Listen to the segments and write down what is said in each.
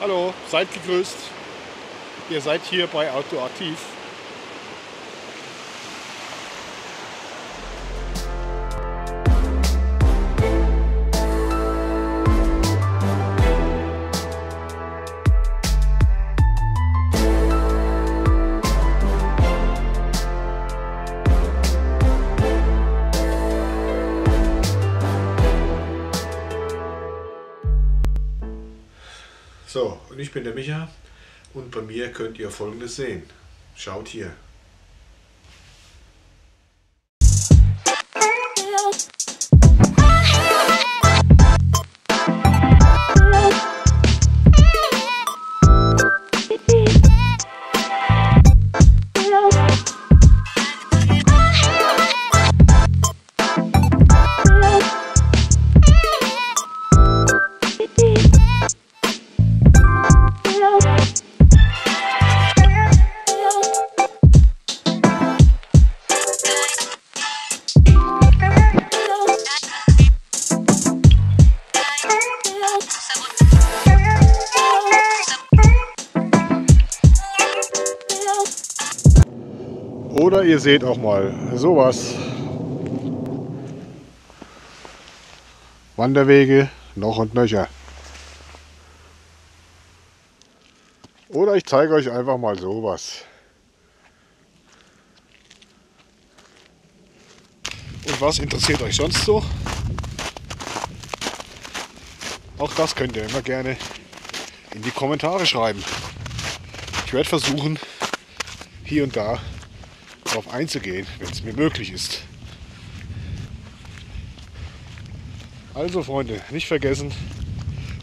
Hallo, seid gegrüßt. Ihr seid hier bei Outdoor Aktiv. So, und ich bin der Micha und bei mir könnt ihr folgendes sehen. Schaut hier. Oder ihr seht auch mal sowas. Wanderwege noch und nöcher. Oder ich zeige euch einfach mal sowas. Und was interessiert euch sonst so? Auch das könnt ihr immer gerne in die Kommentare schreiben. Ich werde versuchen, hier und da darauf einzugehen, wenn es mir möglich ist. Also Freunde, nicht vergessen,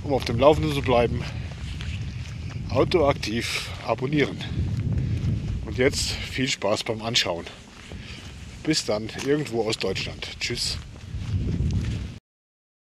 um auf dem Laufenden zu bleiben, Autoaktiv abonnieren. Und jetzt viel Spaß beim Anschauen. Bis dann, irgendwo aus Deutschland. Tschüss.